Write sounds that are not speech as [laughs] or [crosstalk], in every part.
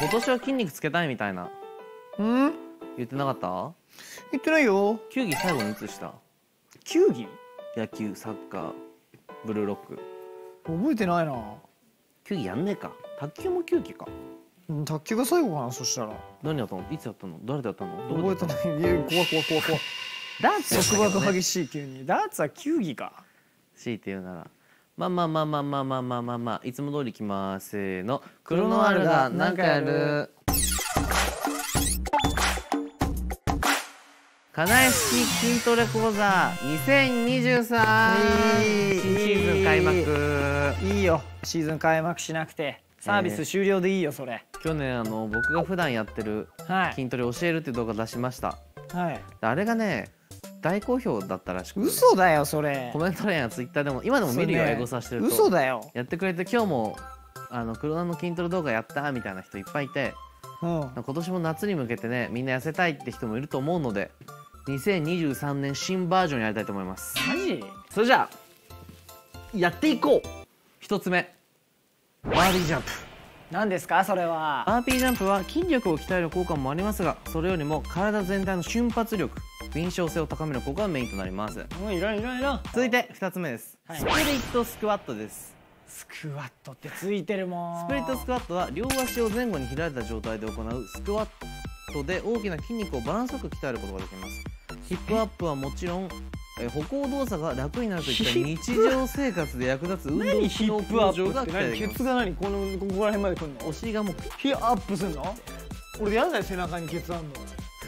今年は筋肉つけたいみたいな。うん？言ってなかった？言ってないよ。球技最後にいつした？球技？野球サッカーブルーロック。覚えてないな。球技やんねえか。卓球も球技か。うん卓球が最後かなそしたら。何やったの？いつやったの？誰とやったの？覚えてない。いや怖い怖い怖い怖い。ダーツ束縛激しい急に。ダーツは球技か。強いて言うならまあまあまあまあまあまあまあまあまあいつも通りいきますせーのクロノワールが何かやる？金井式筋トレ講座。2023新シーズン開幕。いいよ。シーズン開幕しなくて。サービス終了でいいよそれ。去年あの僕が普段やってるはい。筋トレ教えるっていう動画出しました。はい。あれがね大好評だったらしく嘘だよそれ。コメント欄やツイッターでも今でも見るよ、ねエゴサしてると。嘘だよ。やってくれて今日もあの黒田の筋トレ動画やったみたいな人いっぱいいてうん。今年も夏に向けてねみんな痩せたいって人もいると思うので2023年新バージョンやりたいと思います。マジ？それじゃあやっていこう。一つ目。バービージャンプ。何ですか？それは。バービージャンプは筋力を鍛える効果もありますがそれよりも体全体の瞬発力敏捷性を高める効果がメインとなります。もういろいろいろ続いて2つ目です、はい。スプリットスクワットです。スクワットってついてるもん。スプリットスクワットは両足を前後に開いた状態で行うスクワットで大きな筋肉をバランスよく鍛えることができます。ヒップアップはもちろんえー歩行動作が楽になるといった日常生活で役立つ運動何機能ヒップア向上が期待できます何ケツが何このここら辺まで来るの？お尻がもうヒアップすんの？俺やだよ背中にケツあんの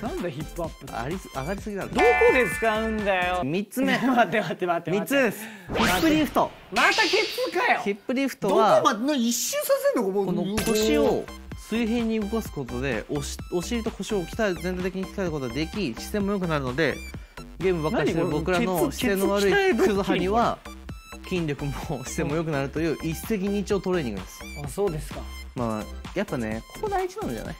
なんだヒップアップって。ありす上がりすぎだ。ろどこで使うんだよ。3つ目。待って待って待って3待って。つです。ヒップリフト。またケツかよ。ヒップリフトどこはまで一周させんのこの腰を水平に動かすことでおしお尻と腰を鍛え全体的に鍛えることができ姿勢も良くなるのでゲームばっかりしてる僕らの姿勢の悪いクズ派には筋力も [laughs] 姿勢も良くなるという一石二鳥トレーニングです。あそうですか。まあやっぱねここ大事なんじゃない？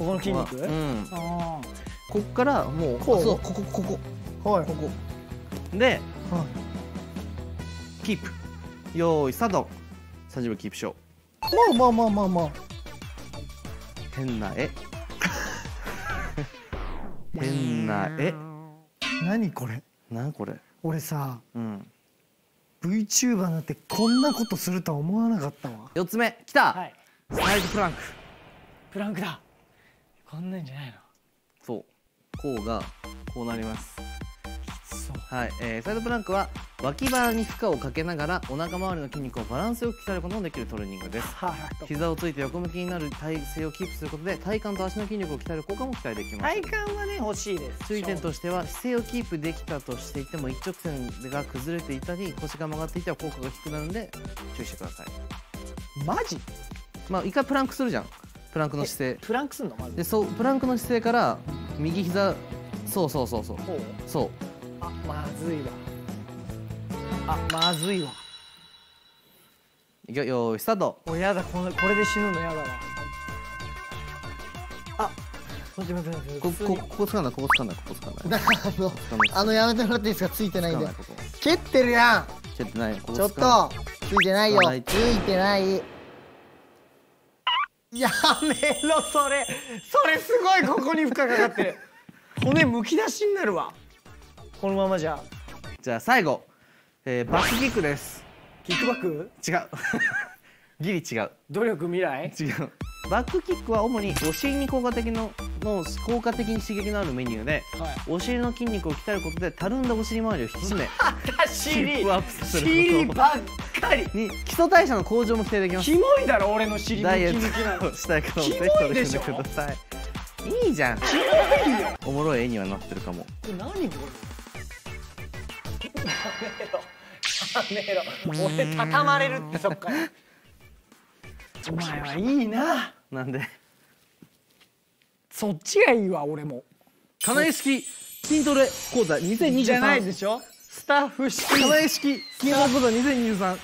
ここの筋肉？うん。あこっからもうこう？そうここここ。あはい。ここ。でキープ。よーいスタート。30秒キープしようまあまあまあまあまあ。変な絵。[laughs] 変な絵。何これ？なんこれ？俺さうん。VTuber になってこんなことするとは思わなかったわ。4つ目きた、はい。サイドプランク。プランクだこんなんじゃないの？そう。こうがこうなります。はい、えーサイドプランクは脇腹に負荷をかけながらお腹周りの筋肉をバランスよく鍛えることのできるトレーニングです。はい膝をついて横向きになる体勢をキープすることで体幹と足の筋力を鍛える効果も期待できます。体幹はね欲しいです。注意点としては姿勢をキープできたとしていても一直線が崩れていたり腰が曲がっていては効果が低くなるので注意してください。マジ？まあ一回プランクするじゃんプランクの姿勢。プランクすんの？まず。でそうプランクの姿勢から右膝そうそうそうそう。こう。そう。あまずいわ。あまずいわ。いくよよーいスタート。おやだこのこれで死ぬのやだわ。あ待って待って待ってここここつかんないここつかんないここつかんない。[laughs] あのあのやめてもらっていいですか？ついてないんで。蹴ってるやん。ちょっとないここちょっつかんと。ついてないよ。ついてないやめろそれ。それすごいここに負荷かかってる。骨むき出しになるわ。このままじゃ。じゃあ最後、えーバックキックです。キックバック？違う。[laughs] ギリ違う。努力未来？違う。バックキックは主にお尻に効果的のの効果的に刺激のあるメニューではい。お尻の筋肉を鍛えることでたるんだお尻周りを引き締め [laughs] 尻プアップさせる尻ことばっかりに基礎代謝の向上も期待できます。キモいだろ俺の尻ムダイエキムキなのしたい方もぜひキモい取り組んでしょでください。いいじゃん。キモいよ。おもろい絵にはなってるかも。何これ。やめろ。やめろ。俺畳まれるってそっから。お前はいいな。なんで？そっちがいいわ俺も。金井式筋トレ講座2023じゃないでしょ。スタッフ式。金井式筋トレ講座2023